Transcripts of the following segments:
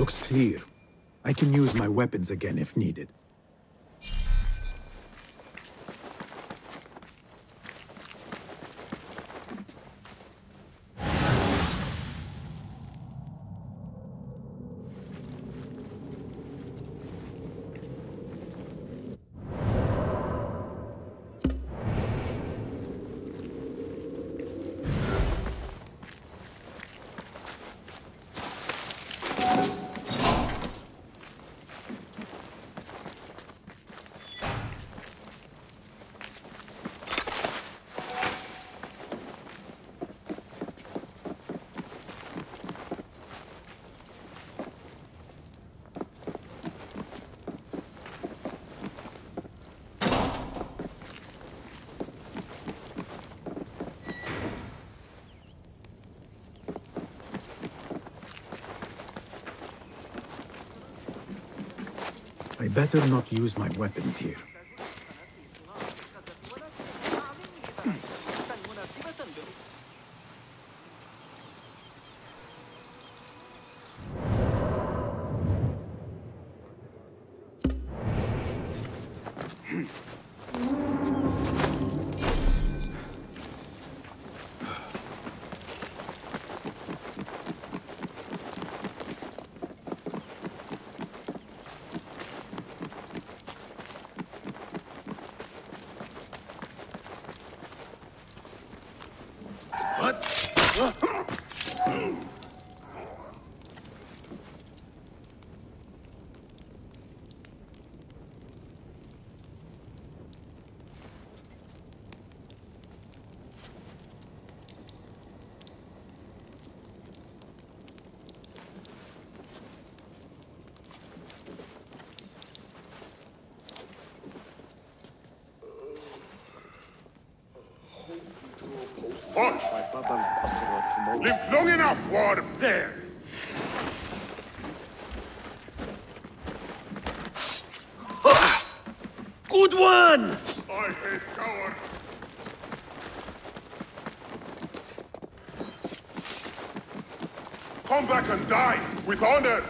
Looks clear. I can use my weapons again if needed. I better not use my weapons here. Live long enough, Worm! There! Good one! I hate cowards! Come back and die with honor!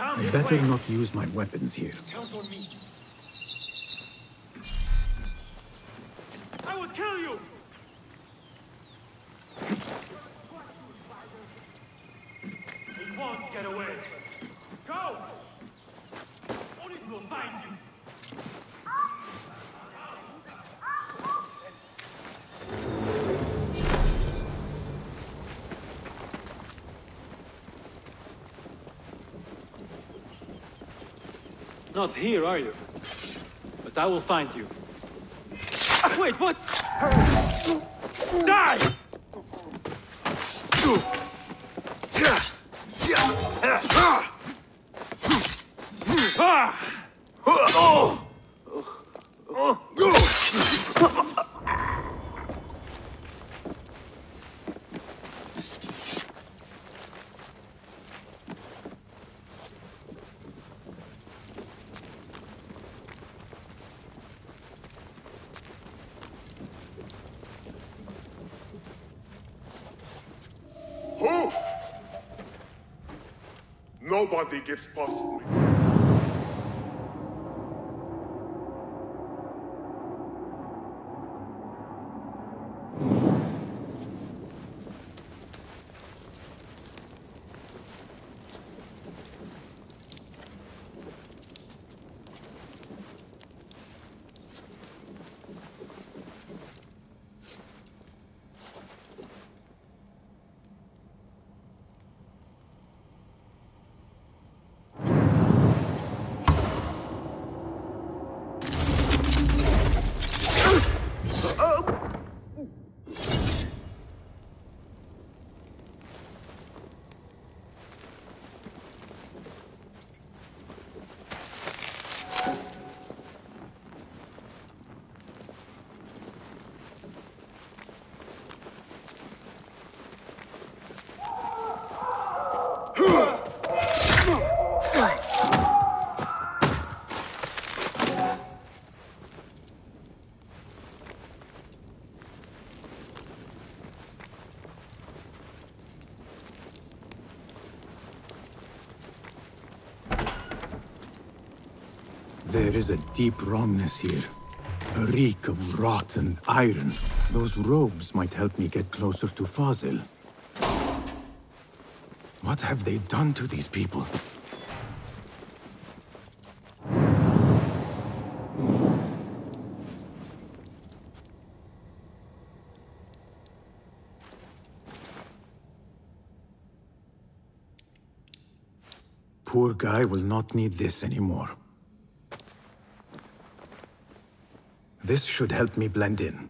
I better not use my weapons here. Count on me. I will kill you! He won't get away. Go! Odin will find you. Not here, are you? But I will find you. Wait, what? Die! Who? Nobody gets past There is a deep wrongness here. A reek of rotten iron. Those robes might help me get closer to Fazil. What have they done to these people? Poor guy will not need this anymore. This should help me blend in.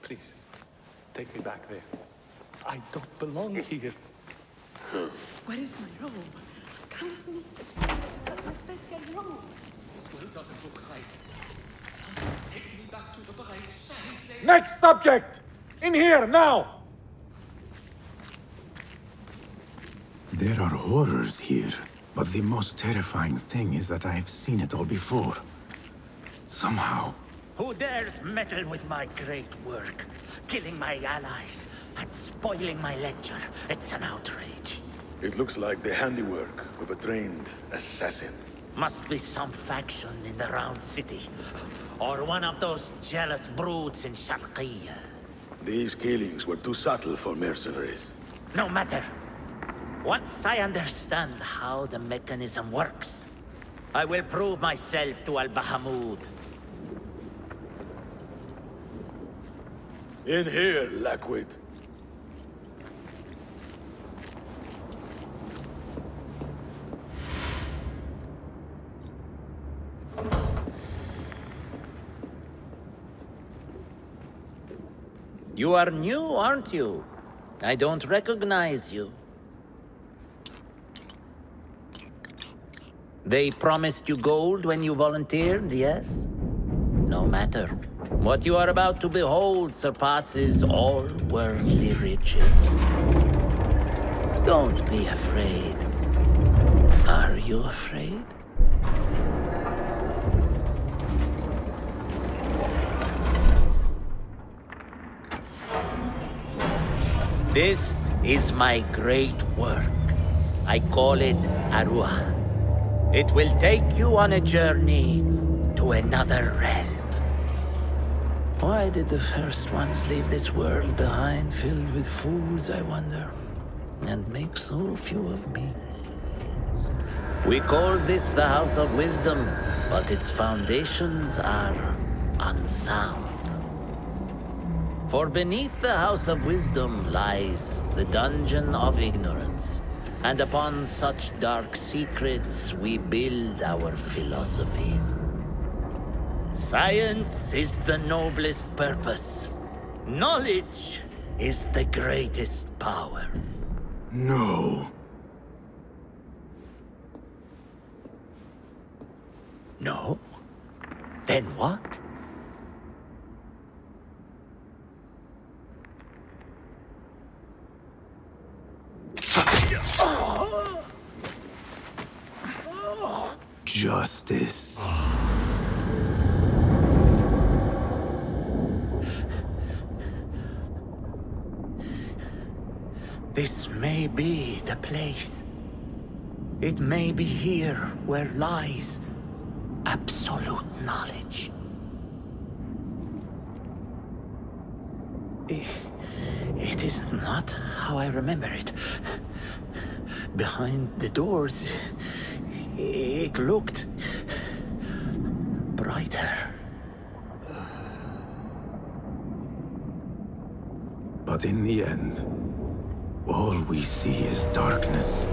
Please, take me back there. I don't belong here. Where is my robe? Can me my special robe? This way doesn't look right. Take me back to the bright, shiny place. Next subject! In here, now! There are horrors here, but the most terrifying thing is that I have seen it all before. Somehow. Who dares meddle with my great work? Killing my allies and spoiling my lecture. It's an outrage. It looks like the handiwork of a trained assassin. Must be some faction in the Round City. Or one of those jealous broods in Sharqiyya. These killings were too subtle for mercenaries. No matter. Once I understand how the mechanism works, I will prove myself to Al-Bahamud. In here, Lackwit. You are new, aren't you? I don't recognize you. They promised you gold when you volunteered, yes? No matter. What you are about to behold surpasses all worldly riches. Don't be afraid. Are you afraid? This is my great work. I call it Arua. It will take you on a journey to another realm. Why did the first ones leave this world behind filled with fools, I wonder? And make so few of me? We call this the House of Wisdom, but its foundations are unsound. For beneath the House of Wisdom lies the Dungeon of Ignorance. And upon such dark secrets we build our philosophies. Science is the noblest purpose. Knowledge is the greatest power. No. No? Then what? Justice. This may be the place. It may be here where lies absolute knowledge. It is not how I remember it. Behind the doors, it looked brighter. But in the end, all we see is darkness.